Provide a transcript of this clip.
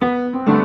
Música